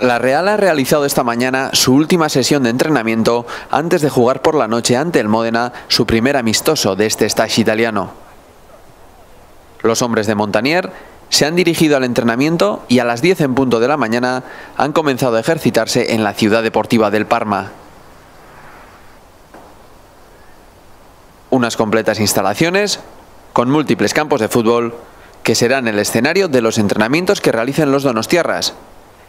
La Real ha realizado esta mañana su última sesión de entrenamiento antes de jugar por la noche ante el Módena su primer amistoso de este stage italiano. Los hombres de Montanier se han dirigido al entrenamiento y a las 10 en punto de la mañana han comenzado a ejercitarse en la ciudad deportiva del Parma. Unas completas instalaciones con múltiples campos de fútbol que serán el escenario de los entrenamientos que realicen los donostiarras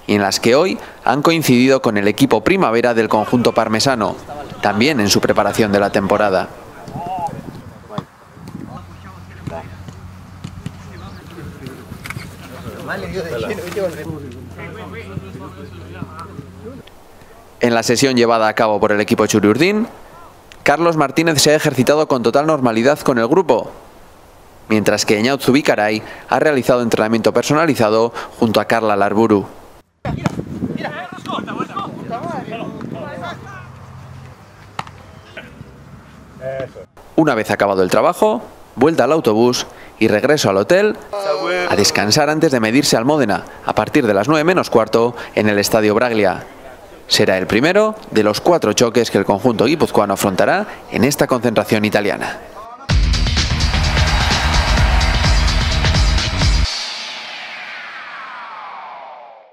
y en las que hoy han coincidido con el equipo primavera del conjunto parmesano, también en su preparación de la temporada. En la sesión llevada a cabo por el equipo Churiurdín, Carlos Martínez se ha ejercitado con total normalidad con el grupo, mientras que Eñaut Zubicaray ha realizado entrenamiento personalizado junto a Carla Larburu. Una vez acabado el trabajo, vuelta al autobús y regreso al hotel a descansar antes de medirse al Módena a partir de las 9 menos cuarto en el Estadio Braglia. Será el primero de los cuatro choques que el conjunto guipuzcoano afrontará en esta concentración italiana.